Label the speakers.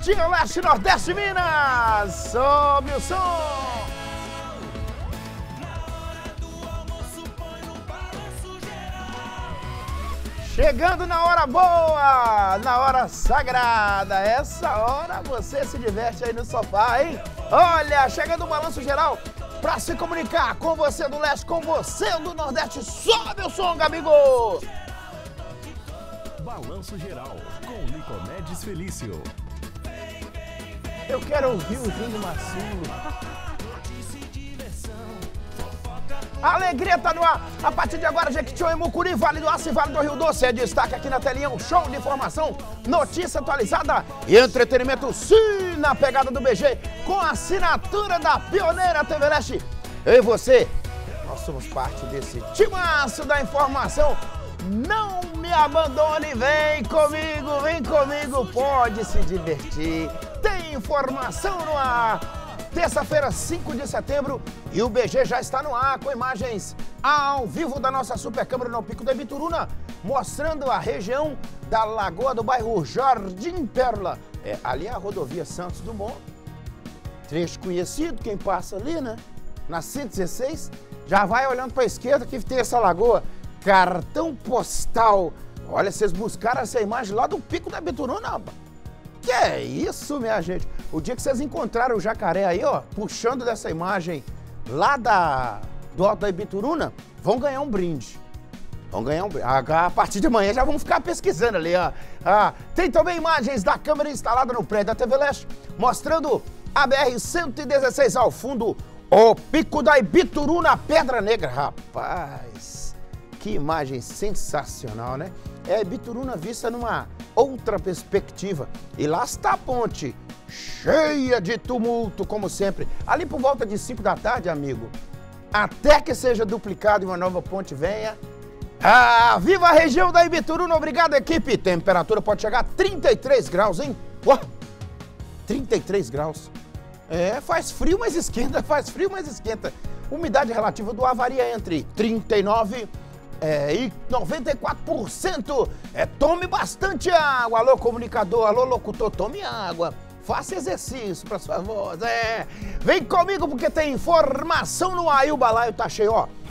Speaker 1: Pontinha Leste Nordeste Minas. Sobe o som. Chegando na hora boa, na hora sagrada. Essa hora você se diverte aí no sofá, hein? Olha, chegando o balanço geral para se comunicar com você do leste, com você do nordeste. Sobe o som, Gabigol!
Speaker 2: Balanço geral com Nicomedes Felício.
Speaker 1: Eu quero ouvir o Júnior Marcelo. Alegria tá no ar. A partir de agora, Jequitinhonha, Mucuri, Vale do Aço e Vale do Rio Doce. É destaque aqui na telinha um show de informação, notícia atualizada e entretenimento sim na pegada do BG com a assinatura da pioneira TV Leste. Eu e você, nós somos parte desse timaço da informação. Não me abandone, vem comigo, vem comigo, pode se divertir. Tem informação no ar. Terça-feira, 5 de setembro, e o BG já está no ar com imagens ao vivo da nossa super câmera no Pico da Bituruna, mostrando a região da Lagoa do bairro Jardim Pérola. É, ali é a rodovia Santos Dumont, trecho conhecido, quem passa ali, né? Na 116, já vai olhando para a esquerda que tem essa lagoa. Cartão postal. Olha, vocês buscaram essa imagem lá do Pico da Bituruna, rapaz. Que é isso, minha gente? O dia que vocês encontraram o jacaré aí, ó, puxando dessa imagem lá da, do Alto da Ibituruna, vão ganhar um brinde. Vão ganhar um brinde. A partir de amanhã já vão ficar pesquisando ali, ó. Ah, tem também imagens da câmera instalada no prédio da TV Leste, mostrando a BR-116 ao fundo, o Pico da Ibituruna, Pedra Negra. Rapaz, que imagem sensacional, né? É Ibituruna vista numa outra perspectiva. E lá está a ponte, cheia de tumulto, como sempre. Ali por volta de 5 da tarde, amigo, até que seja duplicado e uma nova ponte venha. Ah, viva a região da Ibituruna, obrigado equipe. Temperatura pode chegar a 33 graus, hein? Uau, 33 graus. É, faz frio, mas esquenta, faz frio, mas esquenta. Umidade relativa do ar varia entre 39 é, e 94%. É, tome bastante água. Alô, comunicador, alô, locutor, tome água. Faça exercício para sua voz. É. Vem comigo porque tem informação no e o balaio tá cheio, ó.